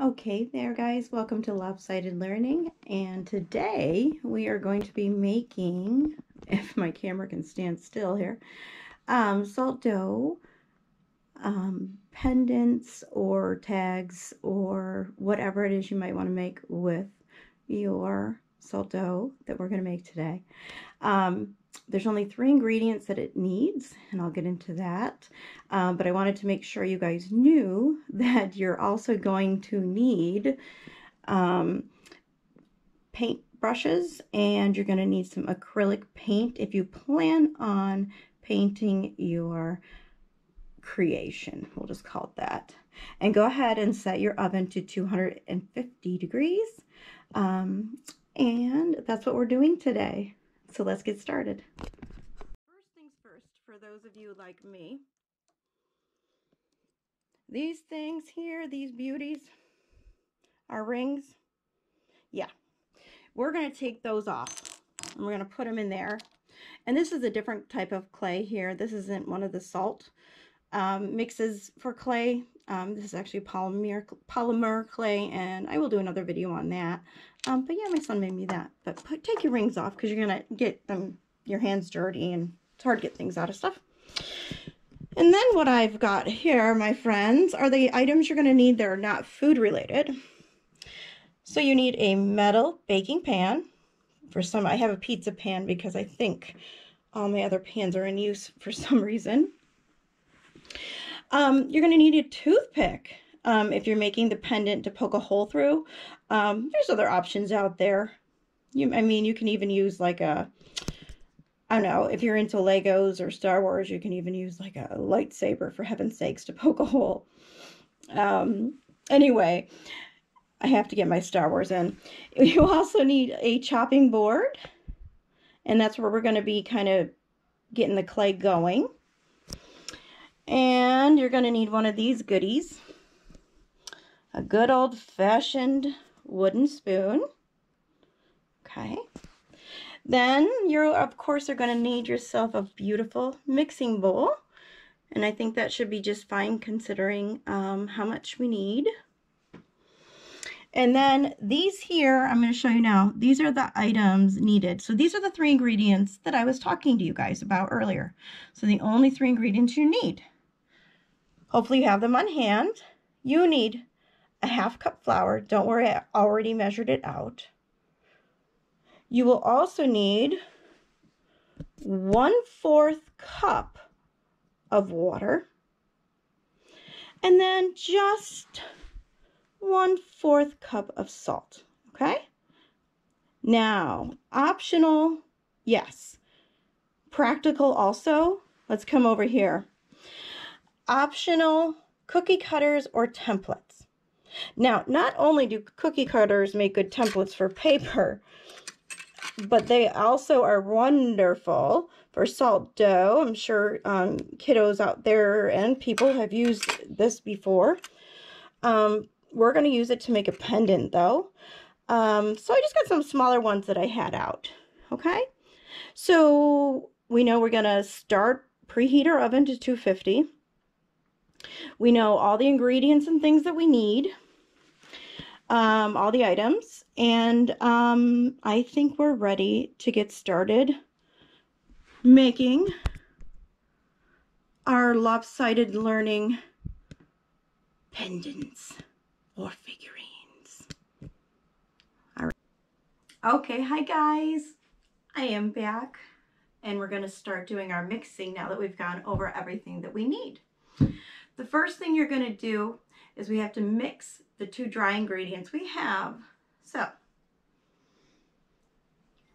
Okay there guys, welcome to Lopsided Learning and today we are going to be making, if my camera can stand still here, um, salt dough um, pendants or tags or whatever it is you might want to make with your salt dough that we're going to make today. Um, there's only three ingredients that it needs, and I'll get into that. Um, but I wanted to make sure you guys knew that you're also going to need um, paint brushes, and you're going to need some acrylic paint if you plan on painting your creation. We'll just call it that. And go ahead and set your oven to 250 degrees. Um, and that's what we're doing today. So let's get started. First things first, for those of you like me, these things here, these beauties, our rings, yeah, we're going to take those off and we're going to put them in there. And this is a different type of clay here. This isn't one of the salt um, mixes for clay. Um, this is actually polymer, polymer clay, and I will do another video on that. Um, but yeah, my son made me that. But put, take your rings off because you're going to get them, your hands dirty, and it's hard to get things out of stuff. And then what I've got here, my friends, are the items you're going to need that are not food related. So you need a metal baking pan. For some, I have a pizza pan because I think all my other pans are in use for some reason. Um, you're going to need a toothpick um, if you're making the pendant to poke a hole through. Um, there's other options out there. You, I mean, you can even use like a, I don't know, if you're into Legos or Star Wars, you can even use like a lightsaber, for heaven's sakes, to poke a hole. Um, anyway, I have to get my Star Wars in. You also need a chopping board, and that's where we're going to be kind of getting the clay going. And you're going to need one of these goodies. A good old-fashioned wooden spoon. Okay. Then you of course are going to need yourself a beautiful mixing bowl. And I think that should be just fine considering um, how much we need. And then these here, I'm going to show you now, these are the items needed. So these are the three ingredients that I was talking to you guys about earlier. So the only three ingredients you need. Hopefully you have them on hand. You need a half cup flour. Don't worry, I already measured it out. You will also need one fourth cup of water. And then just one fourth cup of salt. Okay? Now, optional, yes. Practical also. Let's come over here optional cookie cutters or templates. Now, not only do cookie cutters make good templates for paper, but they also are wonderful for salt dough. I'm sure um, kiddos out there and people have used this before. Um, we're going to use it to make a pendant though. Um, so I just got some smaller ones that I had out. Okay. So we know we're going to start preheat our oven to 250. We know all the ingredients and things that we need, um, all the items, and um, I think we're ready to get started making our lopsided learning pendants or figurines. All right. Okay, hi guys. I am back and we're going to start doing our mixing now that we've gone over everything that we need. The first thing you're going to do is we have to mix the two dry ingredients we have. So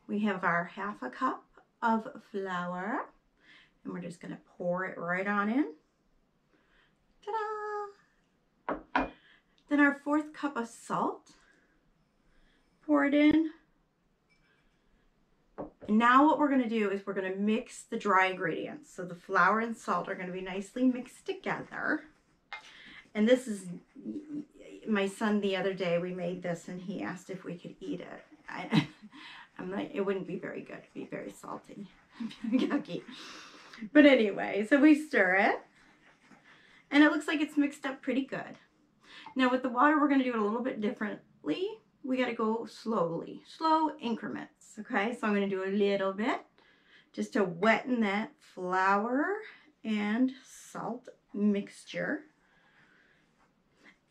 we have our half a cup of flour and we're just going to pour it right on in. Ta-da! Then our fourth cup of salt. Pour it in. Now what we're going to do is we're going to mix the dry ingredients. So the flour and salt are going to be nicely mixed together. And this is, my son the other day, we made this and he asked if we could eat it. I, I'm like, it wouldn't be very good. It'd be very salty, yucky. But anyway, so we stir it. And it looks like it's mixed up pretty good. Now with the water, we're going to do it a little bit differently. We got to go slowly, slow increments. Okay, so I'm going to do a little bit just to wetten that flour and salt mixture.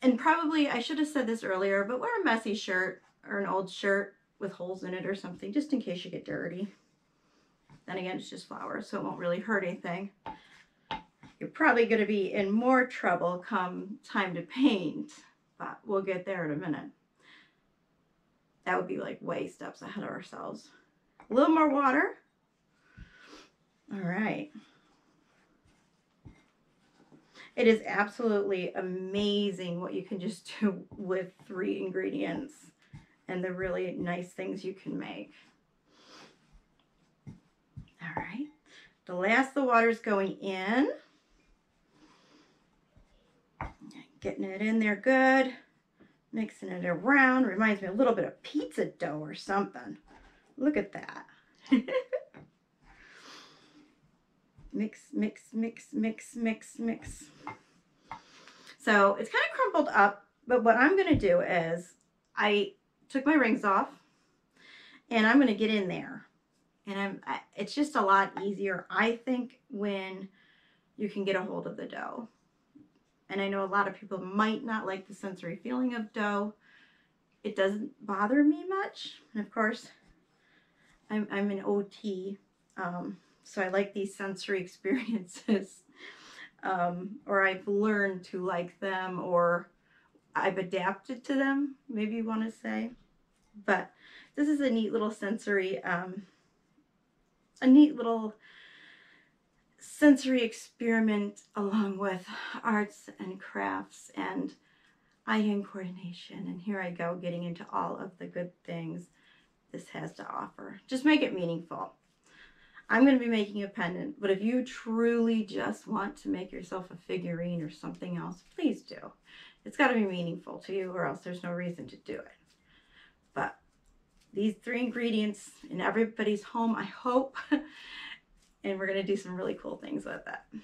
And probably, I should have said this earlier, but wear a messy shirt or an old shirt with holes in it or something, just in case you get dirty. Then again, it's just flour, so it won't really hurt anything. You're probably going to be in more trouble come time to paint, but we'll get there in a minute. That would be like way steps ahead of ourselves. A little more water. All right. It is absolutely amazing what you can just do with three ingredients and the really nice things you can make. All right. The last the water is going in. Getting it in there good. Mixing it around. Reminds me a little bit of pizza dough or something. Look at that. mix, mix, mix, mix, mix, mix. So it's kind of crumpled up, but what I'm going to do is I took my rings off and I'm going to get in there and I'm, I, it's just a lot easier, I think, when you can get a hold of the dough. And I know a lot of people might not like the sensory feeling of dough. It doesn't bother me much. And of course, I'm, I'm an OT, um, so I like these sensory experiences. um, or I've learned to like them, or I've adapted to them, maybe you want to say. But this is a neat little sensory um, a neat little sensory experiment along with arts and crafts and eye-hand coordination. And here I go getting into all of the good things this has to offer. Just make it meaningful. I'm going to be making a pendant, but if you truly just want to make yourself a figurine or something else, please do. It's got to be meaningful to you or else there's no reason to do it. But these three ingredients in everybody's home, I hope. and we're going to do some really cool things with it.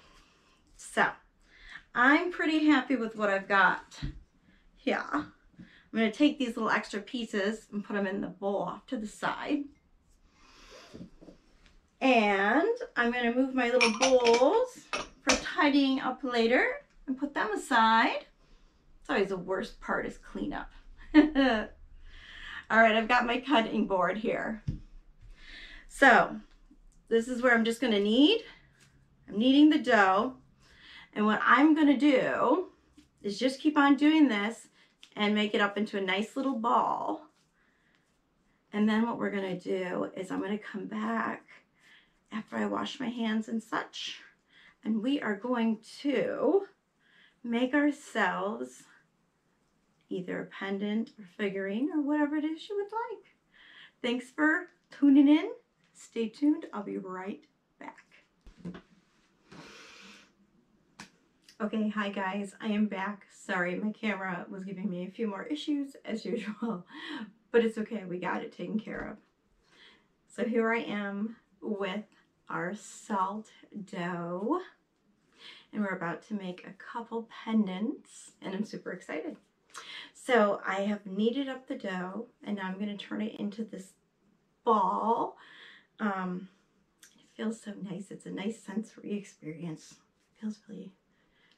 So, I'm pretty happy with what I've got here. I'm going to take these little extra pieces and put them in the bowl off to the side. And I'm going to move my little bowls for tidying up later and put them aside. It's always the worst part is cleanup. All right, I've got my cutting board here. So this is where I'm just gonna knead. I'm kneading the dough. And what I'm gonna do is just keep on doing this and make it up into a nice little ball. And then what we're gonna do is I'm gonna come back after I wash my hands and such. And we are going to make ourselves either a pendant or figurine or whatever it is you would like. Thanks for tuning in. Stay tuned. I'll be right back. Okay, hi guys. I am back. Sorry, my camera was giving me a few more issues as usual, but it's okay. We got it taken care of. So here I am with our salt dough and we're about to make a couple pendants and I'm super excited. So I have kneaded up the dough and now I'm going to turn it into this ball. Um, it feels so nice. It's a nice sensory experience. It feels really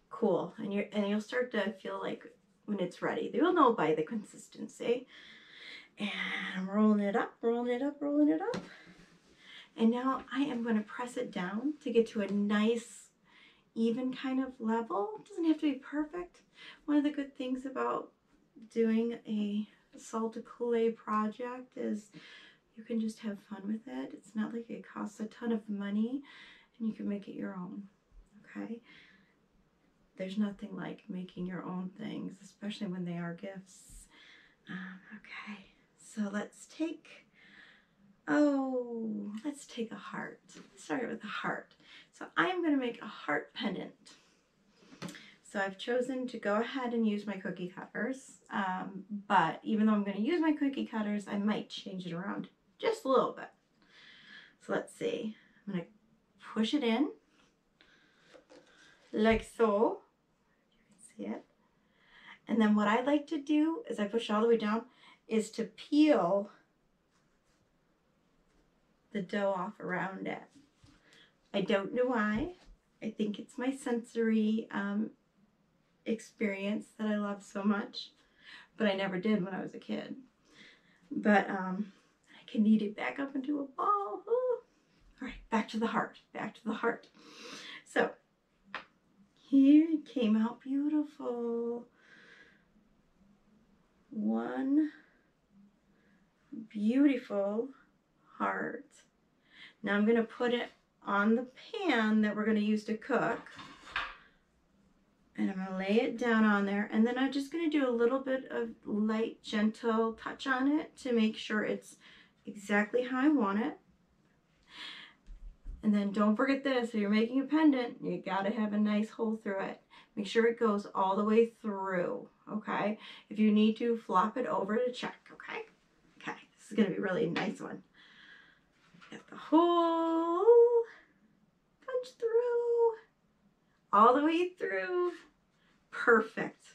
cool. And, you're, and you'll start to feel like when it's ready. You'll know by the consistency. And I'm rolling it up, rolling it up, rolling it up. And now I am going to press it down to get to a nice, even kind of level. It doesn't have to be perfect. One of the good things about doing a salt Kool-Aid project is you can just have fun with it. It's not like it costs a ton of money and you can make it your own, okay? There's nothing like making your own things, especially when they are gifts. Um, okay, so let's take, oh, let's take a heart. Let's start with a heart. So I'm going to make a heart pendant. So I've chosen to go ahead and use my cookie cutters, um, but even though I'm going to use my cookie cutters, I might change it around just a little bit. So let's see. I'm going to push it in like so. You can see it. And then what I like to do is I push all the way down is to peel the dough off around it. I don't know why. I think it's my sensory um, experience that I love so much, but I never did when I was a kid. But um, can knead it back up into a ball. All right, back to the heart, back to the heart. So here it came out beautiful. One beautiful heart. Now I'm going to put it on the pan that we're going to use to cook. And I'm to lay it down on there. And then I'm just going to do a little bit of light, gentle touch on it to make sure it's exactly how I want it. And then don't forget this, if you're making a pendant, you got to have a nice hole through it. Make sure it goes all the way through, okay? If you need to, flop it over to check, okay? Okay, this is to be really a nice one. Get the hole, punch through, all the way through. Perfect.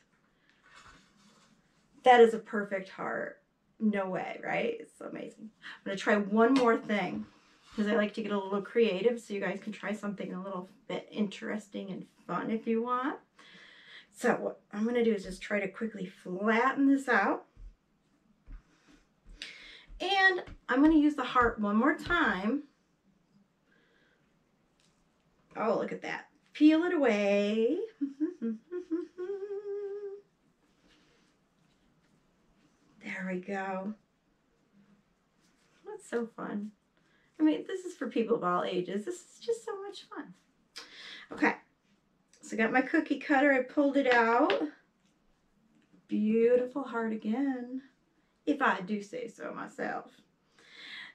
That is a perfect heart. No way, right? It's amazing. I'm going to try one more thing because I like to get a little creative so you guys can try something a little bit interesting and fun if you want. So what I'm going to do is just try to quickly flatten this out. And I'm going to use the heart one more time. Oh, look at that. Peel it away. there we go. That's so fun. I mean, this is for people of all ages. This is just so much fun. Okay, so I got my cookie cutter. I pulled it out. Beautiful heart again, if I do say so myself.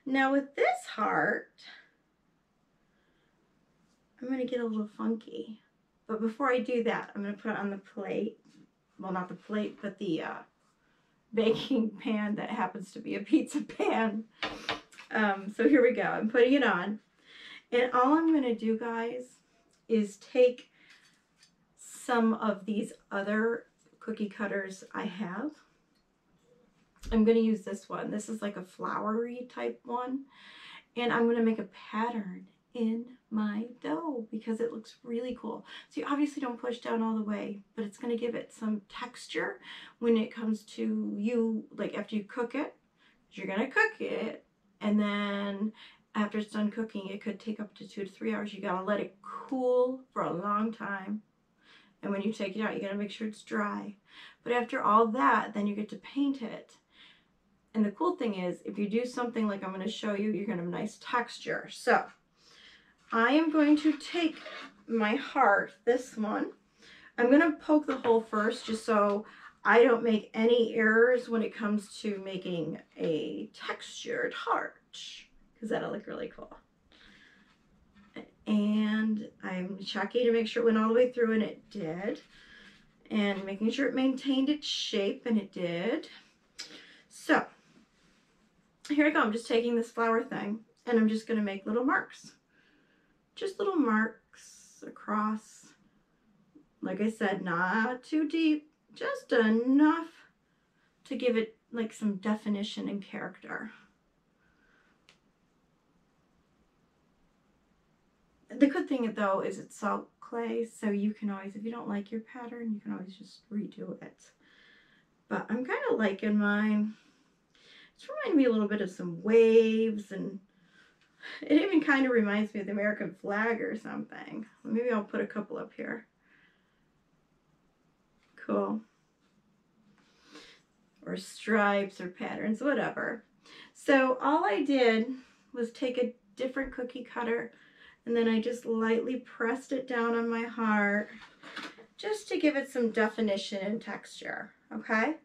Now with this heart, I'm to get a little funky. But before I do that, I'm to put it on the plate. Well, not the plate, but the uh, baking pan that happens to be a pizza pan. Um, so here we go. I'm putting it on. And all I'm going to do, guys, is take some of these other cookie cutters I have. I'm going to use this one. This is like a flowery type one. And I'm going to make a pattern in my dough because it looks really cool. So you obviously don't push down all the way, but it's going to give it some texture when it comes to you, like after you cook it. You're going to cook it and then after it's done cooking, it could take up to two to three hours. You gotta let it cool for a long time. And when you take it out, you gotta make sure it's dry. But after all that, then you get to paint it. And the cool thing is, if you do something like I'm gonna show you, you're gonna have nice texture. So, I am going to take my heart, this one. I'm gonna poke the hole first, just so I don't make any errors when it comes to making a textured heart because that'll look really cool. And I'm checking to make sure it went all the way through and it did. And making sure it maintained its shape and it did. So here I go. I'm just taking this flower thing and I'm just going to make little marks. Just little marks across. Like I said, not too deep just enough to give it like some definition and character. The good thing though is it's salt clay, so you can always, if you don't like your pattern, you can always just redo it. But I'm kind of liking mine. It's reminding me a little bit of some waves and it even kind of reminds me of the American flag or something. Maybe I'll put a couple up here. Cool. Or stripes or patterns, whatever. So all I did was take a different cookie cutter and then I just lightly pressed it down on my heart just to give it some definition and texture, okay?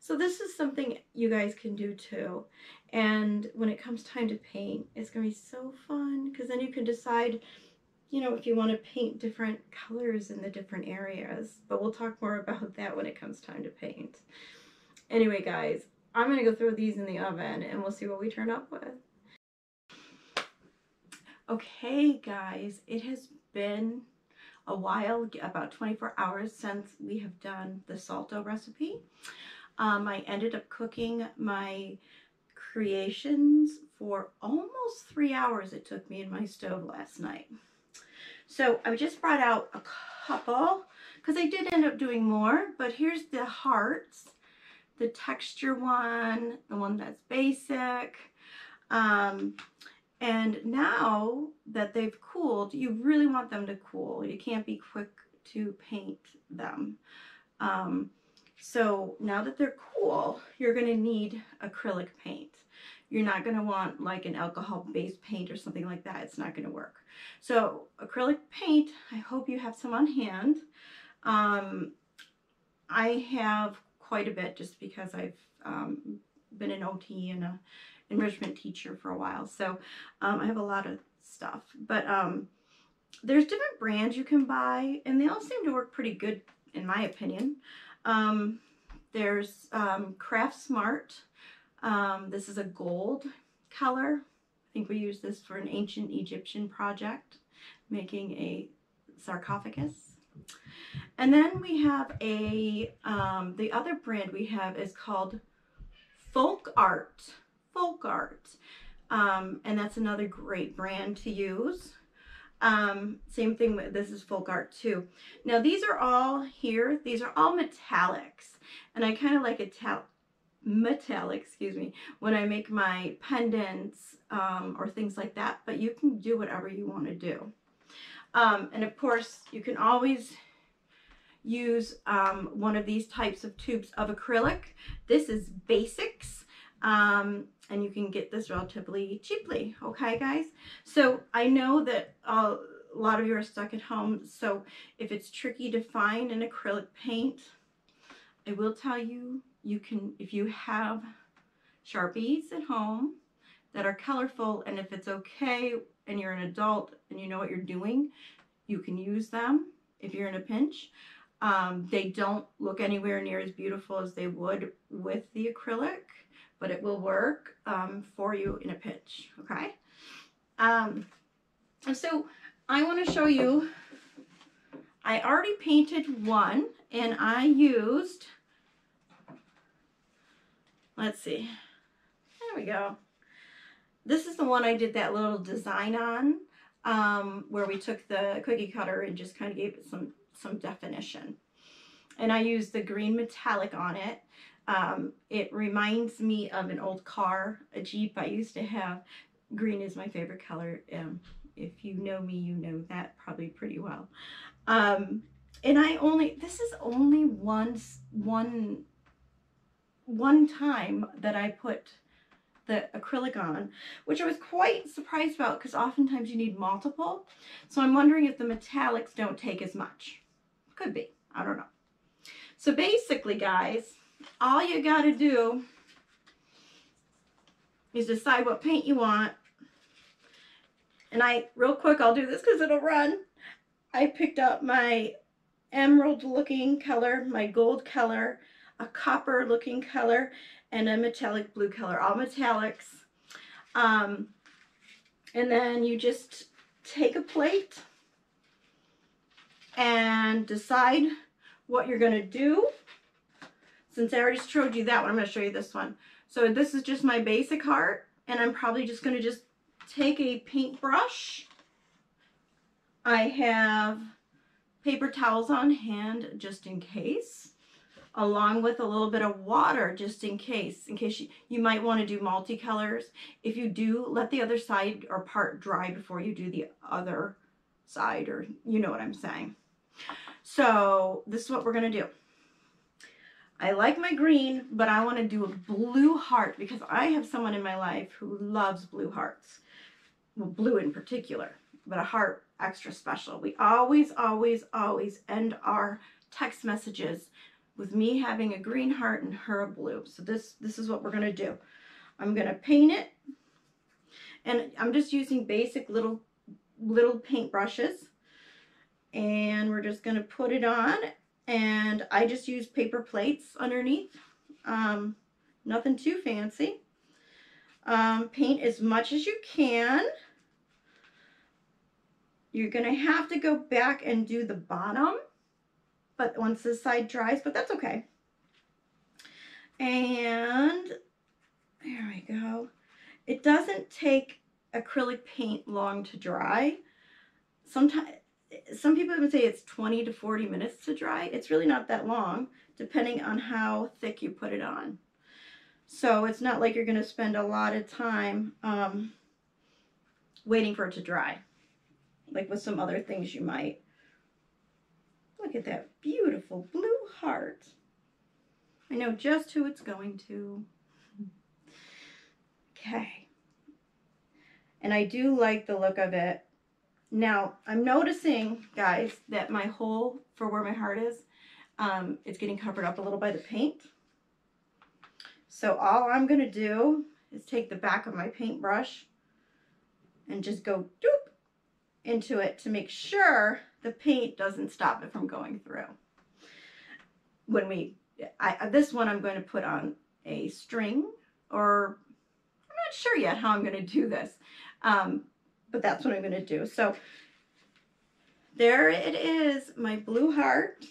So this is something you guys can do too. And when it comes time to paint, it's gonna be so fun because then you can decide you know, if you want to paint different colors in the different areas. But we'll talk more about that when it comes time to paint. Anyway, guys, I'm going to go throw these in the oven and we'll see what we turn up with. Okay, guys, it has been a while, about 24 hours since we have done the salt dough recipe. Um, I ended up cooking my creations for almost three hours it took me in my stove last night. So I just brought out a couple because I did end up doing more, but here's the hearts, the texture one, the one that's basic. Um, and now that they've cooled, you really want them to cool. You can't be quick to paint them. Um, so now that they're cool, you're going to need acrylic paint. You're not going to want like an alcohol-based paint or something like that. It's not going to work. So acrylic paint, I hope you have some on hand. Um, I have quite a bit just because I've um, been an OT and a enrichment teacher for a while. So um, I have a lot of stuff. But um, there's different brands you can buy, and they all seem to work pretty good, in my opinion. Um, there's um, Craft Smart. Um, this is a gold color. I think we use this for an ancient Egyptian project, making a sarcophagus. And then we have a, um, the other brand we have is called Folk Art folk art. Um, and that's another great brand to use. Um, same thing with this is folk art too. Now these are all here, these are all metallics. And I kind of like metallic, excuse me, when I make my pendants um, or things like that. But you can do whatever you want to do. Um, and of course, you can always use um, one of these types of tubes of acrylic. This is Basics. Um, and you can get this relatively cheaply. Okay, guys? So I know that a lot of you are stuck at home. So if it's tricky to find an acrylic paint, I will tell you, you can, if you have Sharpies at home that are colorful, and if it's okay and you're an adult and you know what you're doing, you can use them if you're in a pinch. Um, they don't look anywhere near as beautiful as they would with the acrylic but it will work um, for you in a pinch, okay? Um, so I want to show you, I already painted one and I used, let's see, there we go. This is the one I did that little design on um, where we took the cookie cutter and just kind of gave it some, some definition. And I used the green metallic on it. Um, it reminds me of an old car, a Jeep I used to have. Green is my favorite color. Um, if you know me, you know that probably pretty well. Um, and I only, this is only once, one, one time that I put the acrylic on, which I was quite surprised about because oftentimes you need multiple. So I'm wondering if the metallics don't take as much. Could be. I don't know. So basically, guys, all you got to do is decide what paint you want. And I, real quick, I'll do this because it'll run. I picked up my emerald looking color, my gold color, a copper looking color, and a metallic blue color, all metallics. Um, and then you just take a plate and decide what you're going to do. Since I already showed you that one, I'm going to show you this one. So this is just my basic heart, and I'm probably just going to just take a paintbrush. I have paper towels on hand just in case, along with a little bit of water just in case, in case you, you might want to do multicolors. If you do, let the other side or part dry before you do the other side, or you know what I'm saying. So this is what we're going to do. I like my green, but I want to do a blue heart because I have someone in my life who loves blue hearts. Well, blue in particular, but a heart extra special. We always, always, always end our text messages with me having a green heart and her a blue. So this, this is what we're going to do. I'm going to paint it. And I'm just using basic little, little paint brushes. And we're just going to put it on and I just use paper plates underneath. Um, nothing too fancy. Um, paint as much as you can. You're going to have to go back and do the bottom, but once this side dries, but that's okay. And there we go. It doesn't take acrylic paint long to dry. Sometimes some people would say it's 20 to 40 minutes to dry. It's really not that long, depending on how thick you put it on. So it's not like you're going to spend a lot of time um, waiting for it to dry, like with some other things you might. At that beautiful blue heart. I know just who it's going to. Okay. And I do like the look of it. Now, I'm noticing, guys, that my hole for where my heart is, um, it's getting covered up a little by the paint. So all I'm going to do is take the back of my paintbrush and just go doop into it to make sure the paint doesn't stop it from going through. When we, I, this one I'm going to put on a string or I'm not sure yet how I'm going to do this. Um, but that's what I'm going to do. So there it is, my blue heart.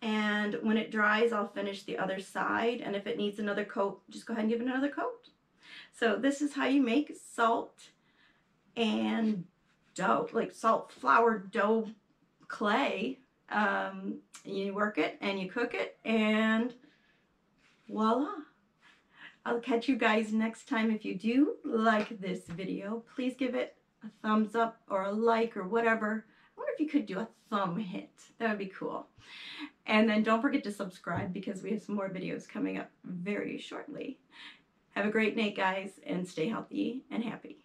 And when it dries, I'll finish the other side. And if it needs another coat, just go ahead and give it another coat. So this is how you make salt and dough, like salt flour dough clay. Um, you work it and you cook it and voila. I'll catch you guys next time. If you do like this video, please give it a thumbs up or a like or whatever. I wonder if you could do a thumb hit. That would be cool. And then don't forget to subscribe because we have some more videos coming up very shortly. Have a great night, guys, and stay healthy and happy.